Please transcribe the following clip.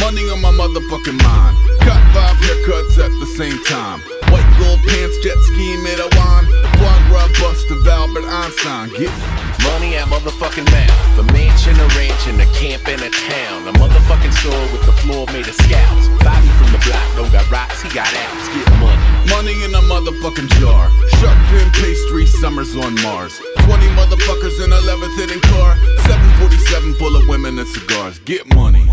Money on my motherfucking mind. Cut five haircuts at the same time. White gold pants, jet ski, made a wine. Foie gras bust of Albert Einstein. Get money at motherfucking mouth. A mansion, a ranch, and a camp in a town. A motherfucking store with the floor made of scouts. Motherfucking jar. Shark fin pastry, summers on Mars. 20 motherfuckers in a levitating car. 747 full of women and cigars. Get money.